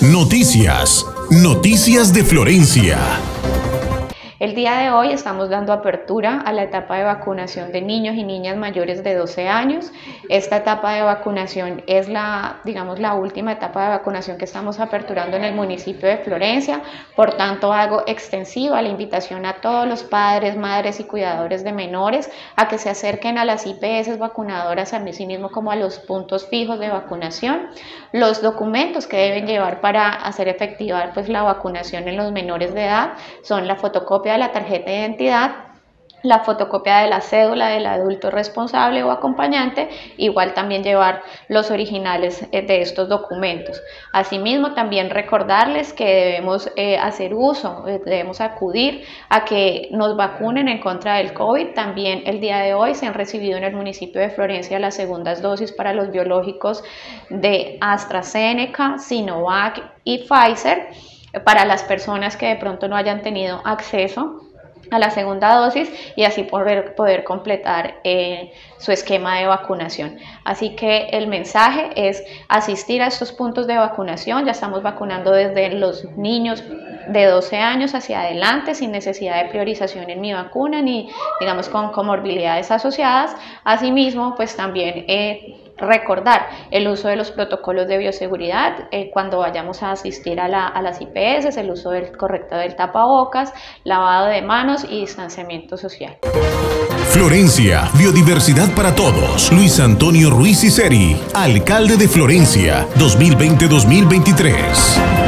Noticias. Noticias de Florencia. El día de hoy estamos dando apertura a la etapa de vacunación de niños y niñas mayores de 12 años. Esta etapa de vacunación es la, digamos, la última etapa de vacunación que estamos aperturando en el municipio de Florencia. Por tanto, hago extensiva la invitación a todos los padres, madres y cuidadores de menores a que se acerquen a las IPS vacunadoras, a sí mismo como a los puntos fijos de vacunación. Los documentos que deben llevar para hacer efectiva pues, la vacunación en los menores de edad son la fotocopia la tarjeta de identidad, la fotocopia de la cédula del adulto responsable o acompañante, igual también llevar los originales eh, de estos documentos. Asimismo, también recordarles que debemos eh, hacer uso, eh, debemos acudir a que nos vacunen en contra del COVID. También el día de hoy se han recibido en el municipio de Florencia las segundas dosis para los biológicos de AstraZeneca, Sinovac y Pfizer para las personas que de pronto no hayan tenido acceso a la segunda dosis y así poder, poder completar eh, su esquema de vacunación. Así que el mensaje es asistir a estos puntos de vacunación. Ya estamos vacunando desde los niños de 12 años hacia adelante sin necesidad de priorización en mi vacuna ni digamos con comorbilidades asociadas. Asimismo, pues también... Eh, recordar el uso de los protocolos de bioseguridad eh, cuando vayamos a asistir a, la, a, las IPS, el uso del correcto del tapabocas, lavado de manos y distanciamiento social. Florencia, biodiversidad para todos. Luis Antonio Ruiz Iseri, alcalde de Florencia, 2020-2023.